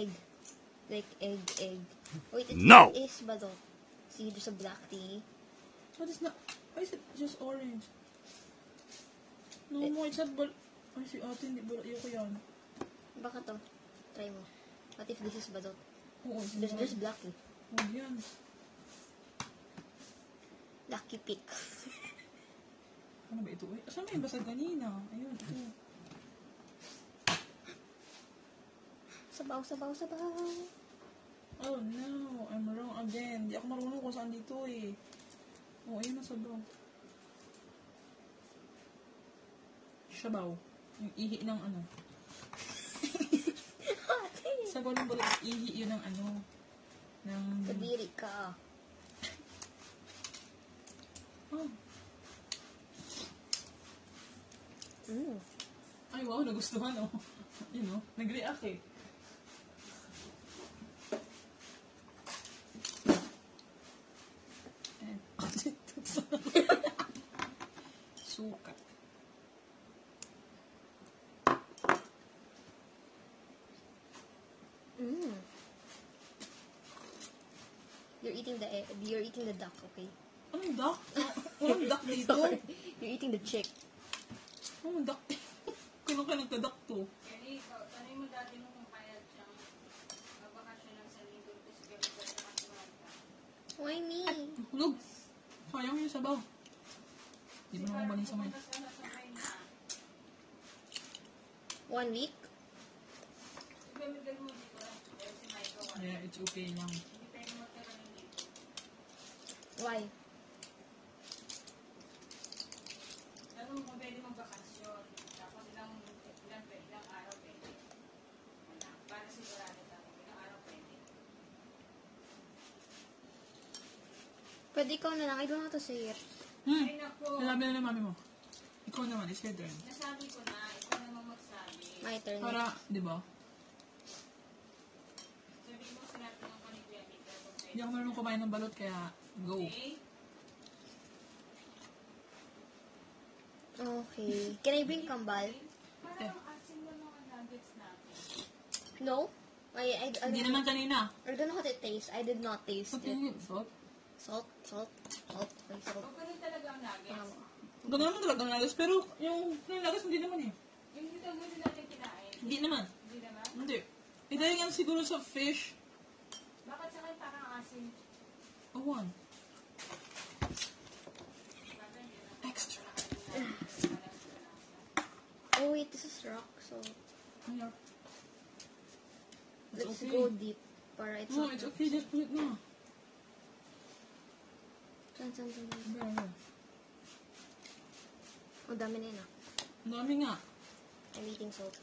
egg. Like egg, egg. Wait, it No! is balot. See, there's a black tea. But it's not, why is it just orange? No Eh. mo, it's not balut. Ay, si ate, hindi balut. Ayoko yan. Baka to. Try mo. What if this is balot? Oo, it's There's, there's black eh. Oh, yan. Lucky pick. Ano ba ito? Eh, saan may basag kanina? Ayun, ito. Sabaw, sabaw, sabaw. Oh no, I'm wrong again. Di ako marunong kung saan dito eh. Oh, ayun na sabaw. Sabaw. Yung ihi ng ano. Sabaw ng balat. Ihi yun ng ano. Ng... Kadiri ka. Oh. Mm. Ay wow, nagustuhan oh. You know, nag-react eh. And, Suka. Mm. You're eating the egg. You're eating the duck, okay? Anong duck? Anong duck dito? Sorry. You're eating the chick. Anong duck? Kailan ka nagka-duck to? Tanay mo dati mo kung kaya siyang mabakasyon ng sa linggo kasi kaya sa nakasuhan ka. Why me? Hulog. Sayang yung sabaw. Di mo naman balik sa may. Sa. One week? Wala. Yeah, it's okay lang. Hindi tayo magkaroon dito. Why? Tanong mo pwede magbakasyon. Tapos ilang, ilang, ilang araw pwede. Para sigurado tanong, ilang araw pwede. Pwede ikaw na lang. I don't know how to say it. Hmm. Ay nako, Sinabi na ng mami mo. Ikaw naman, it's your turn. nasabi ko na, ikaw naman magsabi. My turn. Para, di ba? Sabi mo, sinabi ng pwede. Hindi ako marunong kumain ng balot, kaya go. Okay? Okay. Can I bring kambal? Parang ang asin mo mga nuggets natin. No. I, I, I, Hindi don't, naman kanina. I don't know how to taste. I did not taste it. yung salt? Salt, salt, salt. Okay, salt. Huwag ganun talaga ang nuggets. Ganda naman talaga ng lagas, pero yung yung lagas hindi naman eh. Yung dito mo natin kinain. Hindi naman. Hindi naman? Hindi. Eh, dahil nga siguro sa fish, Bakit sa akin parang asin? oh, one. Extra. Oh wait, this is rock, so Yeah. It's let's okay. go deep. Para it's No, it's okay. Just put it na. Saan, saan, saan, saan? Ang dami na yun ah. Ang dami nga. I'm eating salt.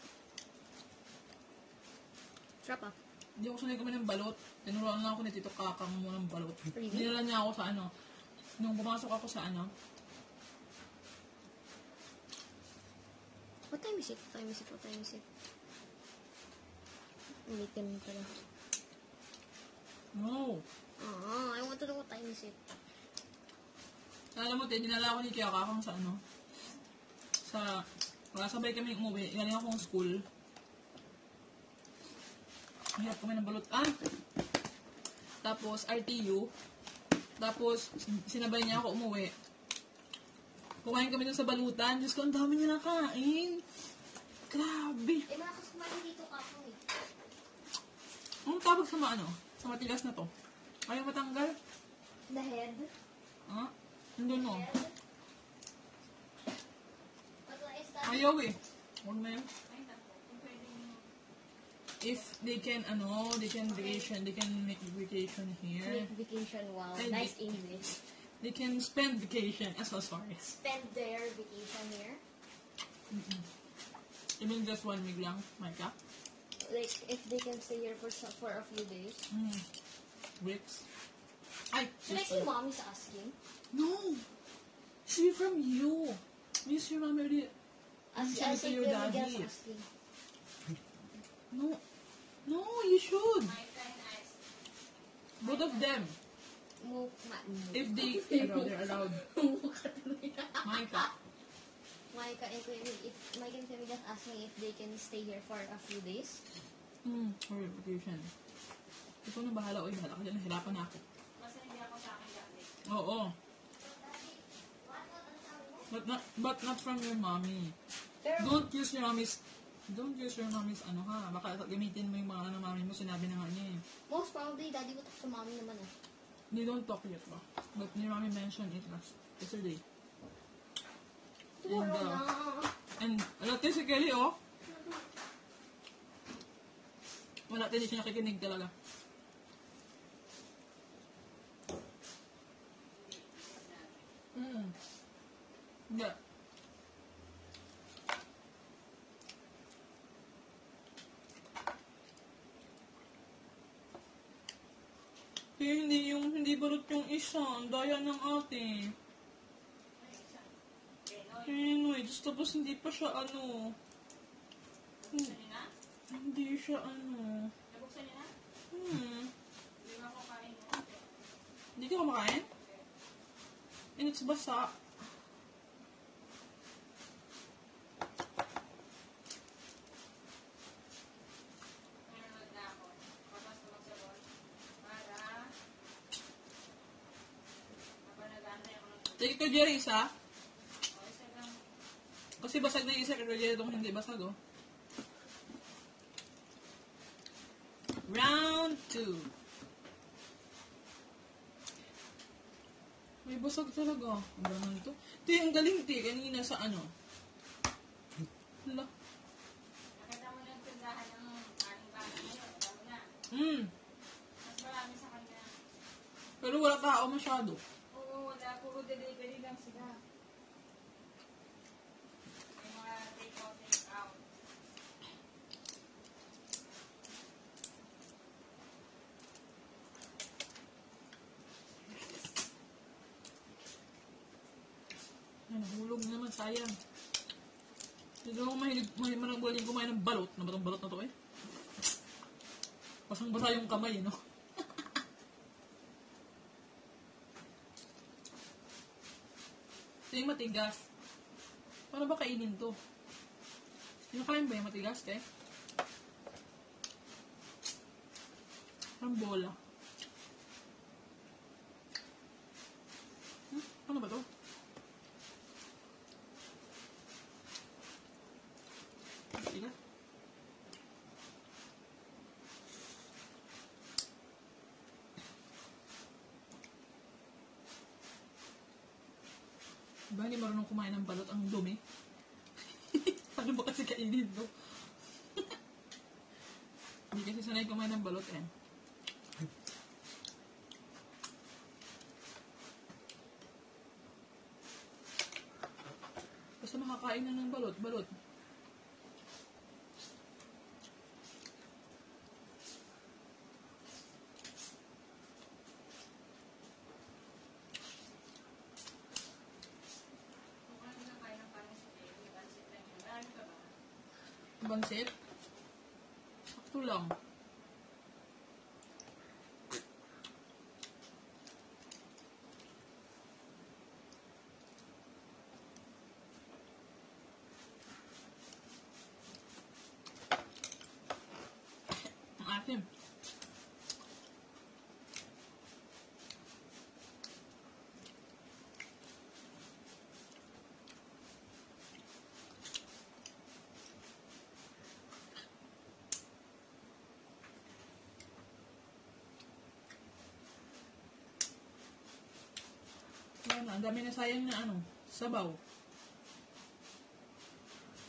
Sarap ah. Hindi ako sanay kumain ng balot. Tinuruan lang ako ni Tito Kakang mo ng balot. Really? Dinala niya ako sa ano. Nung pumasok ako sa ano. What time is it? What time is it? What time is it? Ulitin mo pala. No. Ah, I want to know what time is it. Alam mo, te, dinala ako ni Kuya Kakang sa ano. Sa, wala sabay kami umuwi. Galing akong school. Mahirap kami ng balot. Ah! Tapos, RTU. Tapos, sinabay niya ako umuwi. Kumain kami dun sa balutan. Diyos ko, ang dami niya nakain. Grabe. Eh, mga kumain dito ka ako eh. Anong tawag sa ano? Sa matigas na to? Ayaw matanggal? The head. Ha? Hindi no. That? Ayaw eh. Huwag na yun. If they can, ano, they can vacation, they can make vacation here. Make vacation, wow. Nice English. They can spend vacation. So sorry. Spend their vacation here. You mean just one week lang, Micah? Like, if they can stay here for so- for a few days. Mm. Weeks. Ay, Should I just say one. mommy's asking? No! She from you. Miss your mom already. As, Send it as to if your daddy. asking. No. No, you should. My friend ice. Both of them. Ma, mo. If they, ano, they're allowed. Micah. Micah and Queenie, if Micah and Queenie just asking if they can stay here for a few days. Hmm, for vacation. Ikaw na bahala. Uy, bahala ka dyan. Nahirapan na ako. Basta hindi ako sa akin galing. Oo. But not, but not from your mommy. Pero, Don't use your mommy's, don't use your mommy's ano ha. Baka gamitin mo yung mga ano mami mo. Sinabi na nga niya eh. most probably, daddy talk to mommy naman ah. They don't talk yet ba? But your mommy mentioned it last yesterday. And, uh. And, wala tayo si Kelly, oh. Wala hindi siya nakikinig talaga. Mm. Kaya hindi hindi barot yung isa. Ang daya ng ate. Pinoy. Tapos tapos hindi pa siya ano. Hindi siya ano. Nabuksan niyo na? Hmm. Hindi mo ako kain. Hindi ka kumakain? And it's basa. Nanonood na ako. Tapos na magsabon. Para... Habang nag-aantay ako ng Take ko Jerry isa. Lang. Kasi basag na yung isa. Kaya Jerry itong hindi basag oh. Round 2. May basag talaga. Ang ganun to. Ito yung galing ti. Kanina sa ano. Hala. Nakita mo na yung tindahan ng aning bahay ngayon. Alam mo na. Hmm. Mas marami sa kanya. Pero wala tao masyado. Oo, wala. Puro delivery lang sila. May mga take out, take out. Ay, nahulog na naman. Sayang. Hindi ako mahilig, mahilig manang galing kumain ng balot. Ano ba itong balot na to eh? Basang-basa yung kamay, eh, no? Ito yung matigas. Paano ba kainin to? Kinakain ba yung matigas, te? Parang bola. Diba hindi marunong kumain ng balot ang dumi? Paano ba kasi kainin to? hindi kasi sanay kumain ng balot eh. Basta makakain na ng balot, balot. Kung ano lang kayo ng panis sa tayo, may pansit lang yun. Marami ka ba? Bansit? Sakto lang. Ang atim. Yan na, ang dami na sayang na ano, sabaw.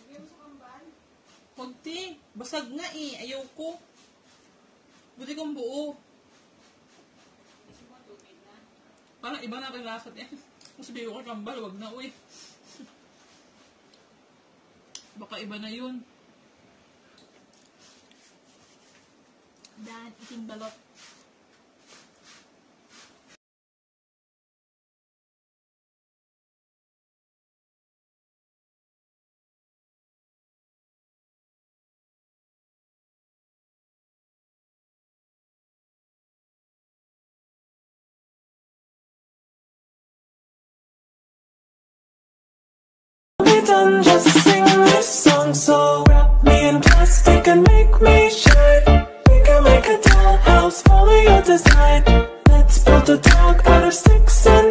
Bigyan mo sa kambal. Huwag ti, basag nga eh, ayaw ko. Buti kong buo. Na. Parang iba na lasat yan. Kung sabihin ko kambal, wag na uy. Baka iba na yun. Dan, iting balot. done just sing this song. So wrap me in plastic and make me shine. We can make a dollhouse, follow your design. Let's build a dog out of sticks and